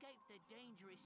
Escape the dangerous